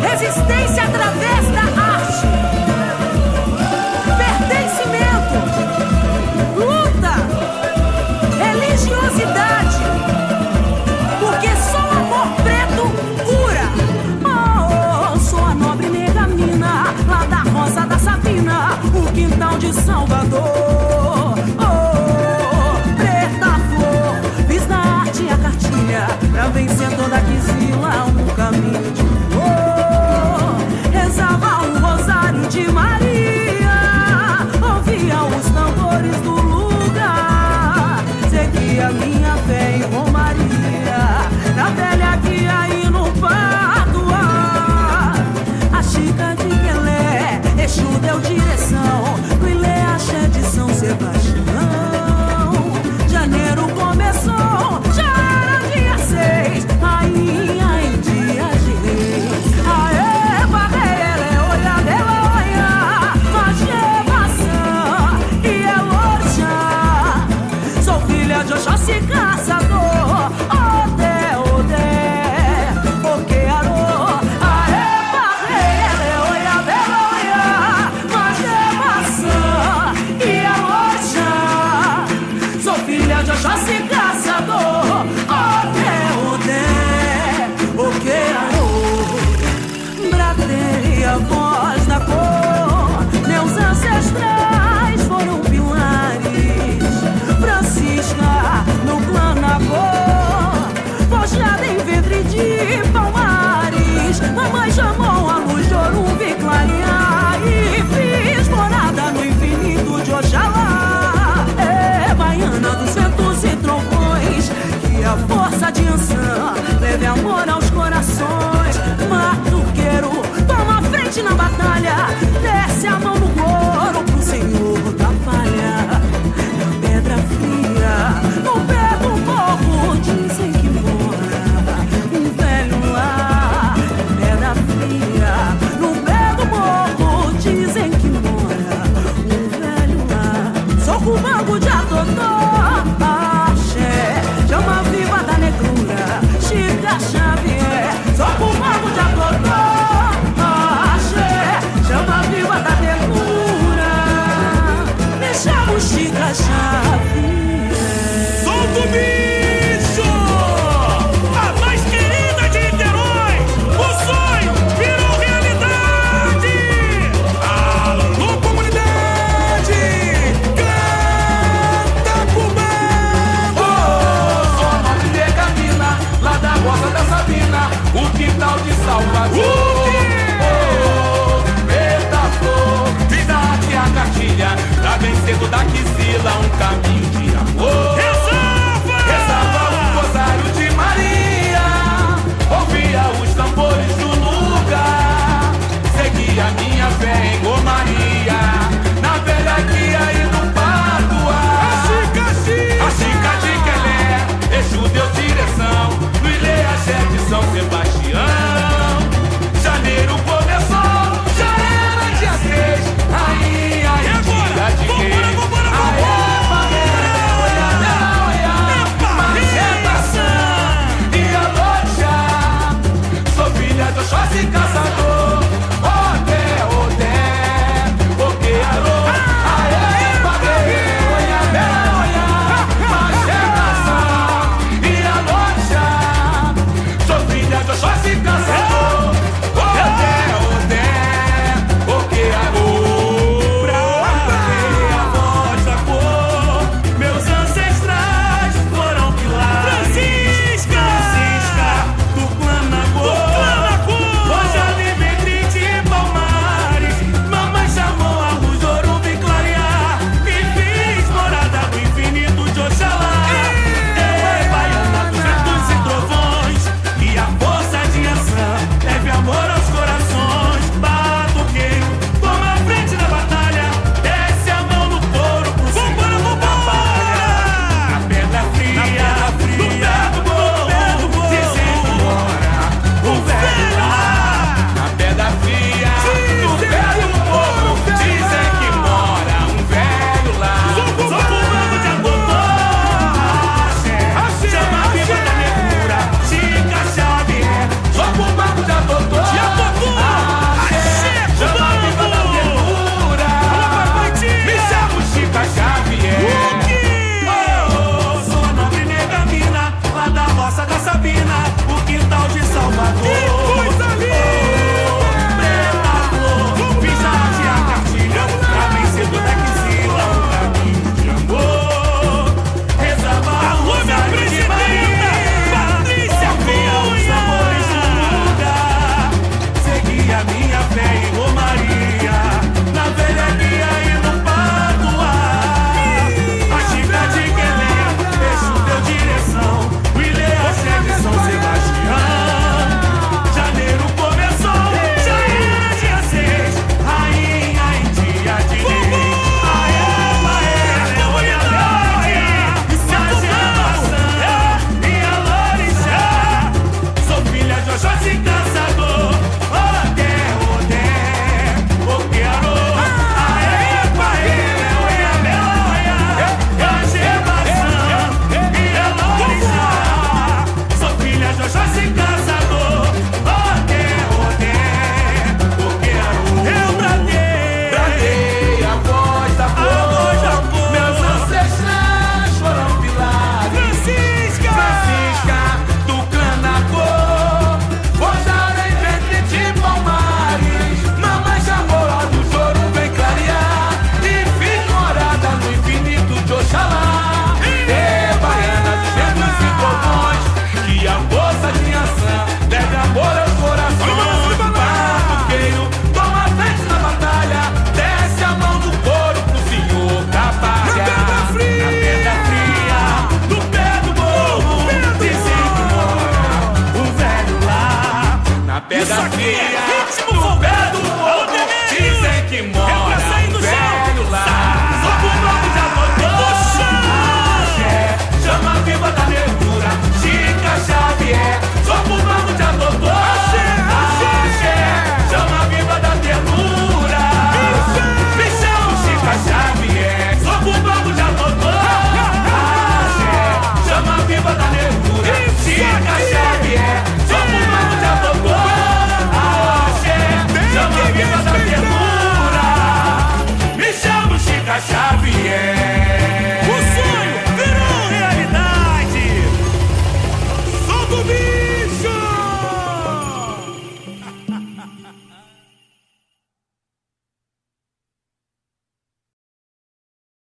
Resistência através da arte. Pertencimento. Luta. Religiosidade. Porque só o amor preto cura. Oh, oh sou a nobre negamina, lá da Rosa da Sabina, o quintal de Salvador. Oh, oh, oh preta flor, fiz na arte a cartilha pra vencer força de ançã. Leve amor aos corações. Matuqueiro, toma frente na batalha. Desce a mão no